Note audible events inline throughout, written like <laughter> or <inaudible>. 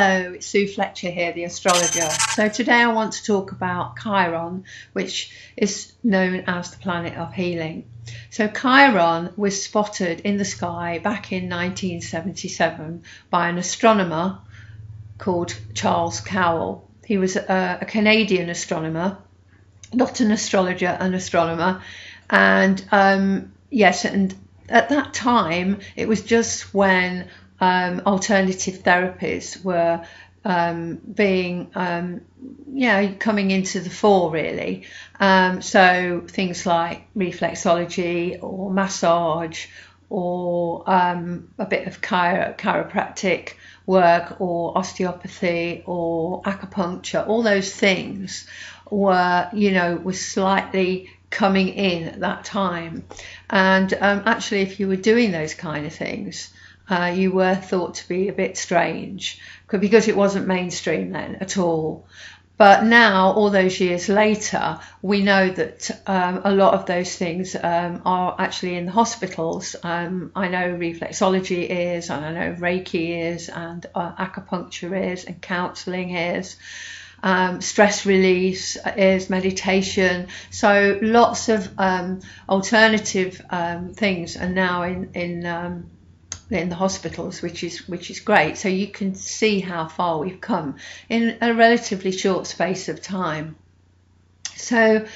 Hello, it's Sue Fletcher here, the astrologer. So today I want to talk about Chiron, which is known as the planet of healing. So Chiron was spotted in the sky back in 1977 by an astronomer called Charles Kowal. He was a, a Canadian astronomer, not an astrologer, an astronomer. And um, yes, and at that time it was just when um, alternative therapies were um, being, um, yeah, coming into the fore really. Um, so things like reflexology or massage or um, a bit of chiro- chiropractic work or osteopathy or acupuncture, all those things were, you know, was slightly coming in at that time. And um, actually, if you were doing those kind of things, uh, you were thought to be a bit strange because it wasn't mainstream then at all. But now, all those years later, we know that um, a lot of those things um, are actually in the hospitals. Um, I know reflexology is, and I know Reiki is, and uh, acupuncture is, and counselling is. Um, stress release is meditation. So lots of um, alternative um, things are now in in um, in the hospitals, which is which is great. So you can see how far we've come in a relatively short space of time. So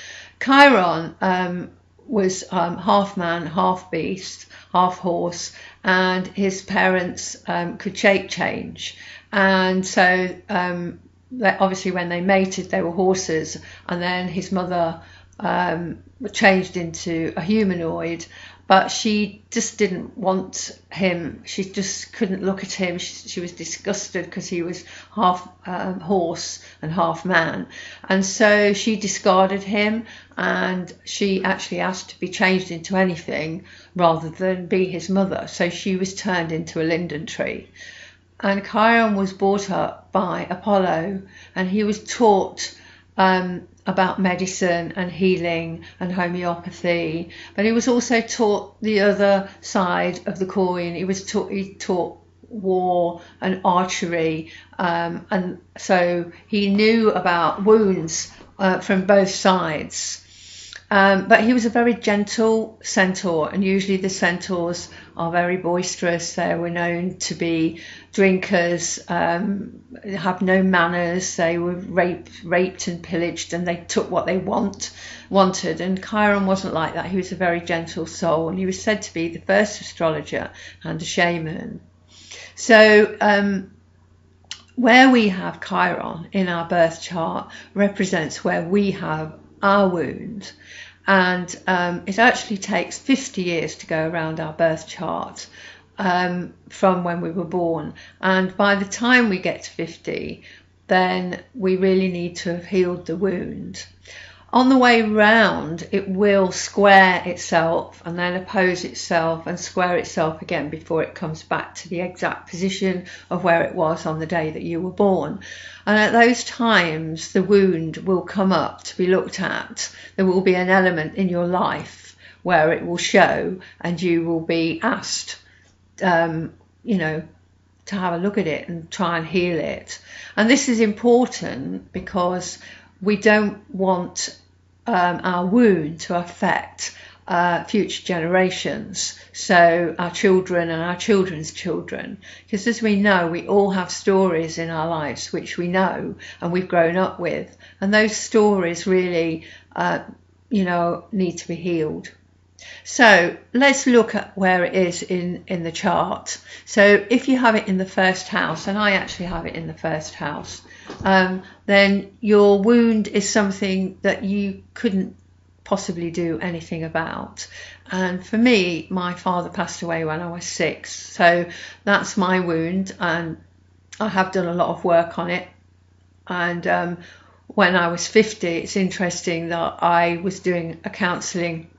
Chiron um, was um, half man, half beast, half horse, and his parents um, could shape change. And so um, obviously when they mated, they were horses, and then his mother um, changed into a humanoid but she just didn't want him. She just couldn't look at him. She, she was disgusted because he was half um, horse and half man. And so she discarded him and she actually asked to be changed into anything rather than be his mother. So she was turned into a linden tree. And Chiron was brought up by Apollo and he was taught um, about medicine and healing and homeopathy, but he was also taught the other side of the coin. He was taught he taught war and archery, um, and so he knew about wounds uh, from both sides. Um, but he was a very gentle centaur, and usually the centaurs are very boisterous. They were known to be drinkers, um, have no manners. They were raped, raped and pillaged, and they took what they want wanted. And Chiron wasn't like that. He was a very gentle soul, and he was said to be the first astrologer and a shaman. So. Um, where we have Chiron in our birth chart represents where we have our wound. And um, it actually takes 50 years to go around our birth chart um, from when we were born. And by the time we get to 50, then we really need to have healed the wound on the way round, it will square itself and then oppose itself and square itself again before it comes back to the exact position of where it was on the day that you were born. And at those times, the wound will come up to be looked at. There will be an element in your life where it will show, and you will be asked, um, you know, to have a look at it and try and heal it. And this is important because we don't want um, our wound to affect uh, future generations, so our children and our children's children. Because as we know, we all have stories in our lives which we know and we've grown up with, and those stories really, uh, you know, need to be healed. So let's look at where it is in, in the chart. So if you have it in the first house, and I actually have it in the first house, um, then your wound is something that you couldn't possibly do anything about. And for me, my father passed away when I was six, so that's my wound, and I have done a lot of work on it. And um, when I was 50, it's interesting that I was doing a counselling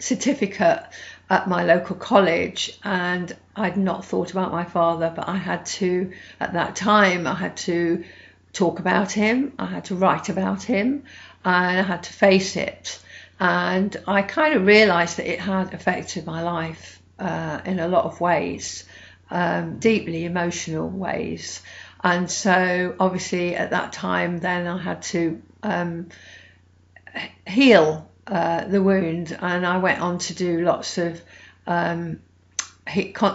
certificate at my local college and I'd not thought about my father, but I had to, at that time, I had to talk about him, I had to write about him, and I had to face it. And I kind of realised that it had affected my life uh, in a lot of ways, um, deeply emotional ways. And so, obviously, at that time, then I had to um, heal uh, the wound, and I went on to do lots of um,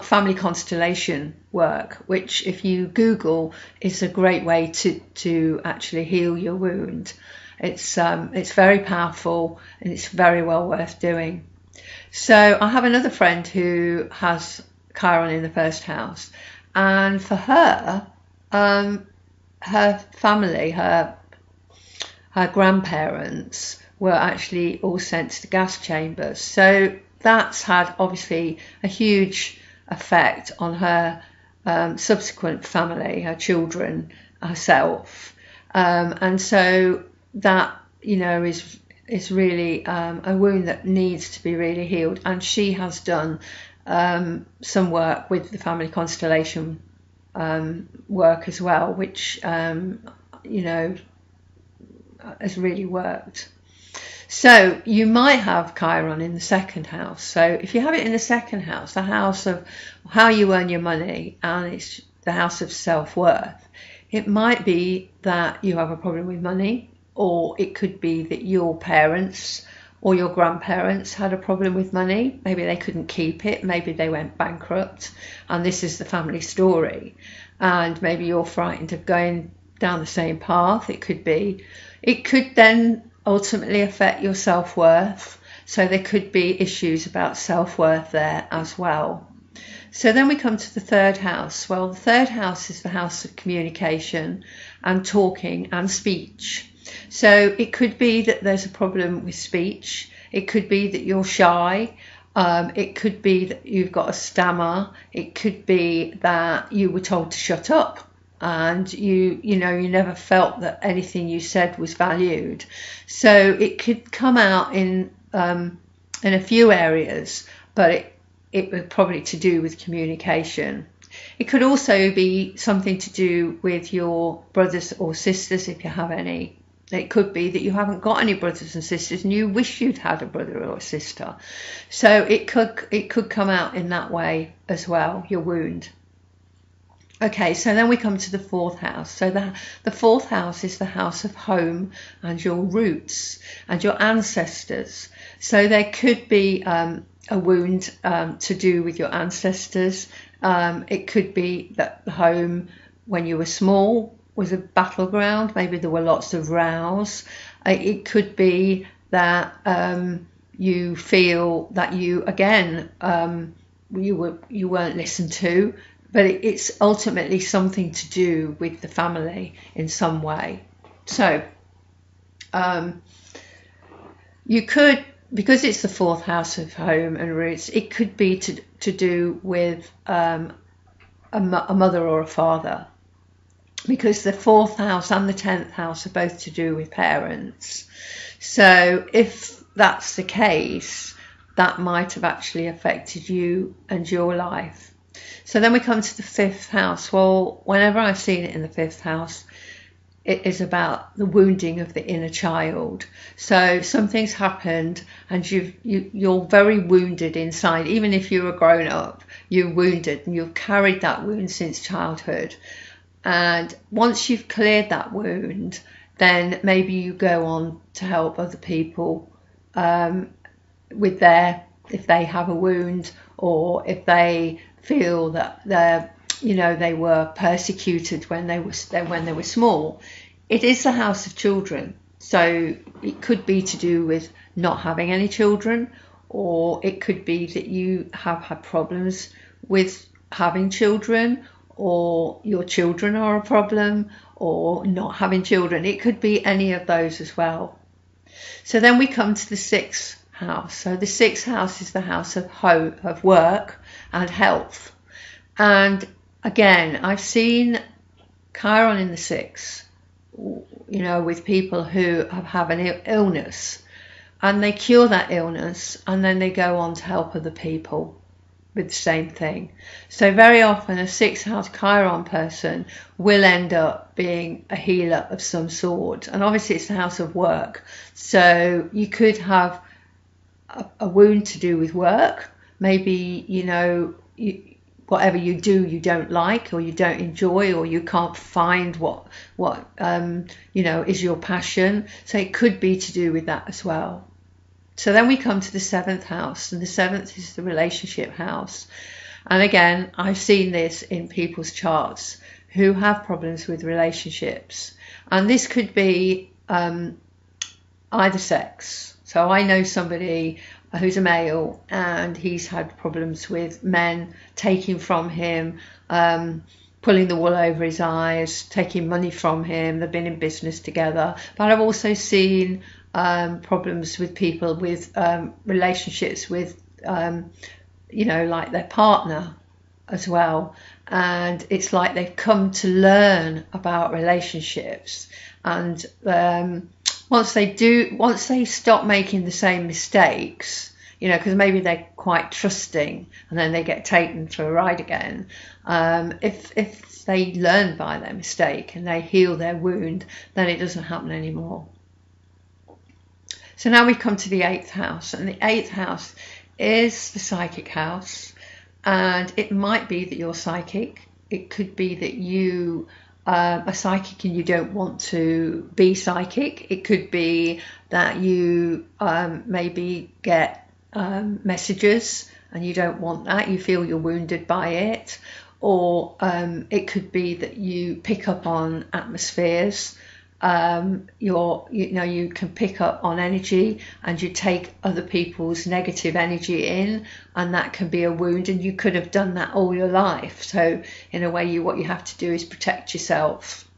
family constellation work, which, if you Google, is a great way to to actually heal your wound. It's um, it's very powerful and it's very well worth doing. So I have another friend who has Chiron in the first house, and for her, um, her family, her her grandparents were actually all sent to the gas chambers. So that's had obviously a huge effect on her um, subsequent family, her children, herself, um, and so that you know is is really um, a wound that needs to be really healed. And she has done um, some work with the family constellation um, work as well, which um, you know has really worked. So you might have Chiron in the second house. So if you have it in the second house, the house of how you earn your money, and it's the house of self worth, it might be that you have a problem with money, or it could be that your parents or your grandparents had a problem with money. Maybe they couldn't keep it, maybe they went bankrupt, and this is the family story. And maybe you're frightened of going down the same path. It could be. It could then ultimately affect your self worth. So there could be issues about self worth there as well. So then we come to the third house. Well, the third house is the house of communication and talking and speech. So it could be that there's a problem with speech. It could be that you're shy. Um, it could be that you've got a stammer. It could be that you were told to shut up and you you know you never felt that anything you said was valued. So it could come out in um, in a few areas but it it was probably to do with communication. It could also be something to do with your brothers or sisters if you have any. It could be that you haven't got any brothers and sisters and you wish you'd had a brother or a sister. So it could it could come out in that way as well your wound Okay, so then we come to the fourth house. So the, the fourth house is the house of home and your roots and your ancestors. So there could be um, a wound um, to do with your ancestors. Um, it could be that home when you were small was a battleground. Maybe there were lots of rows. Uh, it could be that um, you feel that you again um, you were you weren't listened to but it's ultimately something to do with the family in some way. So, um, you could, because it's the fourth house of home and roots, it could be to, to do with um, a, a mother or a father. Because the fourth house and the tenth house are both to do with parents. So, if that's the case, that might have actually affected you and your life so then we come to the fifth house. Well, whenever I've seen it in the fifth house, it is about the wounding of the inner child. So something's happened and you've, you, you're very wounded inside. Even if you're a grown up, you're wounded and you've carried that wound since childhood. And once you've cleared that wound, then maybe you go on to help other people um, with their, if they have a wound or if they feel that they you know they were persecuted when they were when they were small. It is the house of children, so it could be to do with not having any children, or it could be that you have had problems with having children, or your children are a problem, or not having children. It could be any of those as well. So then we come to the sixth house. So the sixth house is the house of hope, of work, and health. And again, I've seen Chiron in the six, you know, with people who have, have an illness and they cure that illness and then they go on to help other people with the same thing. So very often a six house Chiron person will end up being a healer of some sort. And obviously it's the house of work. So you could have a, a wound to do with work maybe you know you whatever you do you don't like or you don't enjoy or you can't find what what um, you know is your passion. So it could be to do with that as well. So then we come to the seventh house and the seventh is the relationship house. And again i've seen this in people's charts who have problems with relationships. And this could be um, either sex. So i know somebody who's a male and he's had problems with men taking from him, um, pulling the wool over his eyes, taking money from him. They've been in business together. But I've also seen um, problems with people with um, relationships with, um, you know, like their partner as well. And it's like they've come to learn about relationships and um, once they do, once they stop making the same mistakes, you know, because maybe they're quite trusting and then they get taken for a ride again. Um, if if they learn by their mistake and they heal their wound, then it doesn't happen anymore. So now we come to the eighth house, and the eighth house is the psychic house, and it might be that you're psychic. It could be that you uh, a psychic and you don't want to be psychic. It could be that you um, maybe get um, messages and you don't want that. You feel you're wounded by it. Or um, it could be that you pick up on atmospheres um, you're, you know, you can pick up on energy and you take other people's negative energy in, and that can be a wound. And you could have done that all your life. So, in a way, you what you have to do is protect yourself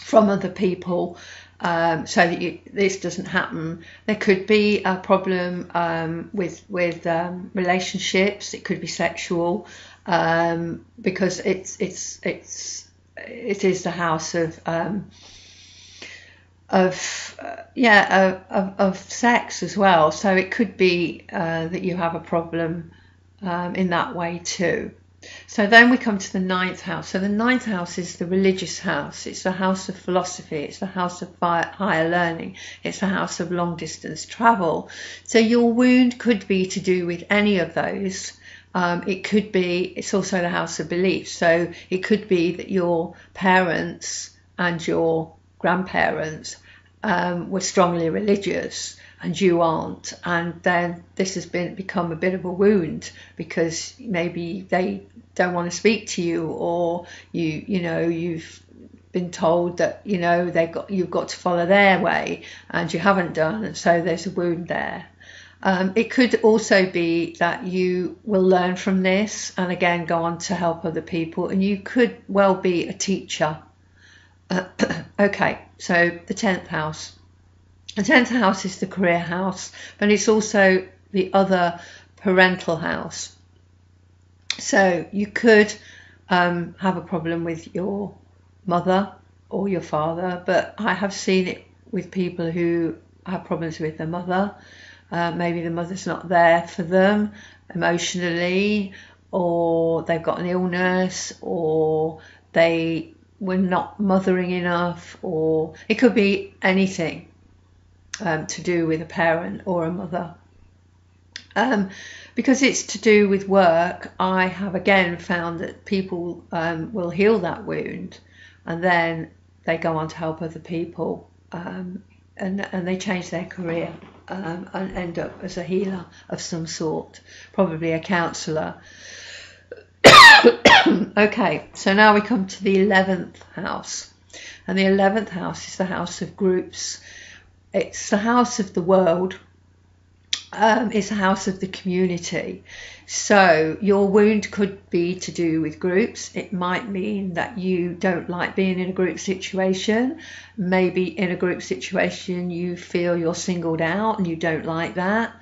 from other people. Um, so that you, this doesn't happen. There could be a problem um, with with um, relationships. It could be sexual um, because it's it's it's it is the house of um, of uh, yeah of, of, sex as well. So it could be uh, that you have a problem um, in that way too. So then we come to the ninth house. So the ninth house is the religious house. It's the house of philosophy. It's the house of higher learning. It's the house of long distance travel. So your wound could be to do with any of those. Um, it could be, it's also the house of belief. So it could be that your parents and your grandparents um, were strongly religious and you aren't, and then this has been become a bit of a wound because maybe they don't want to speak to you, or you you know you've been told that you know they've got you've got to follow their way and you haven't done, and so there's a wound there. Um, it could also be that you will learn from this and again go on to help other people, and you could well be a teacher uh, <coughs> okay, so the 10th house. The 10th house is the career house, but it's also the other parental house. So you could um, have a problem with your mother or your father, but I have seen it with people who have problems with their mother. Uh, maybe the mother's not there for them emotionally, or they've got an illness, or they we're not mothering enough, or it could be anything um, to do with a parent or a mother. Um, because it's to do with work, I have again found that people um, will heal that wound and then they go on to help other people um, and, and they change their career um, and end up as a healer of some sort, probably a counsellor. <coughs> okay, so now we come to the 11th house. And the 11th house is the house of groups. It's the house of the world. Um, it's the house of the community. So your wound could be to do with groups. It might mean that you don't like being in a group situation. Maybe in a group situation you feel you're singled out and you don't like that.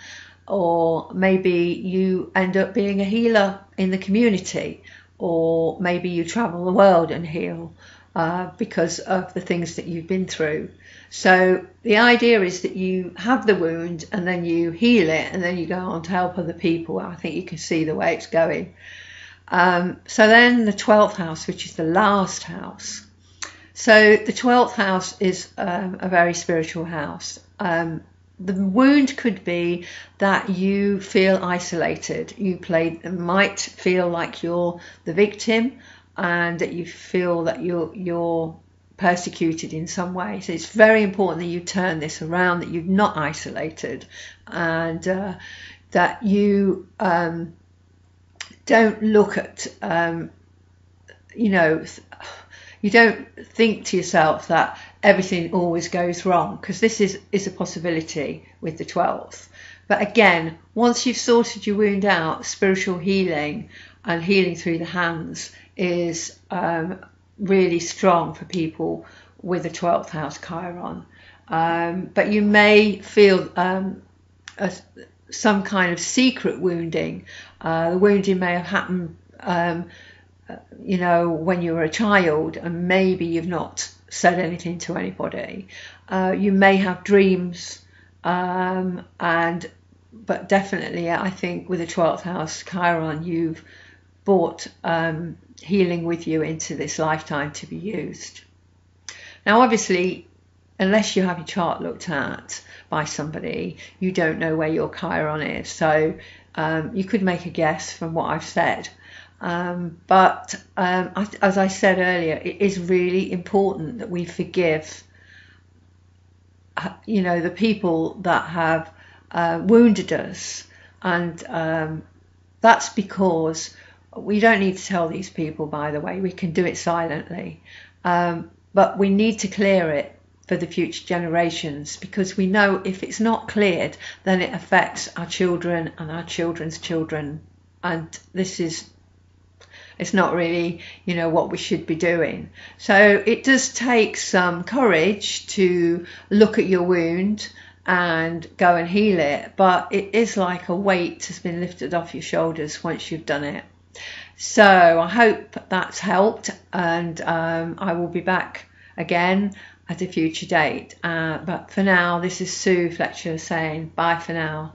Or maybe you end up being a healer in the community or maybe you travel the world and heal uh, because of the things that you've been through. So the idea is that you have the wound and then you heal it and then you go on to help other people. I think you can see the way it's going. Um, so then the 12th house, which is the last house. So the 12th house is um, a very spiritual house. Um, the wound could be that you feel isolated. You play might feel like you're the victim, and that you feel that you're you're persecuted in some way. So it's very important that you turn this around, that you're not isolated, and uh, that you um, don't look at, um, you know, you don't think to yourself that everything always goes wrong because this is, is a possibility with the 12th. But again, once you've sorted your wound out, spiritual healing and healing through the hands is um, really strong for people with a 12th house Chiron. Um, but you may feel um, a, some kind of secret wounding. Uh, the wounding may have happened, um, you know, when you were a child, and maybe you've not said anything to anybody. Uh, you may have dreams, um, and but definitely, I think with the 12th house Chiron, you've brought um, healing with you into this lifetime to be used. Now, obviously, unless you have your chart looked at by somebody, you don't know where your Chiron is. So um, you could make a guess from what I've said. Um, but um, as I said earlier, it is really important that we forgive, uh, you know, the people that have uh, wounded us, and um, that's because we don't need to tell these people, by the way, we can do it silently. Um, but we need to clear it for the future generations because we know if it's not cleared, then it affects our children and our children's children. And this is, it's not really, you know, what we should be doing. So it does take some courage to look at your wound and go and heal it, but it is like a weight has been lifted off your shoulders once you've done it. So I hope that's helped, and um, I will be back again at a future date. Uh, but for now, this is Sue Fletcher saying bye for now.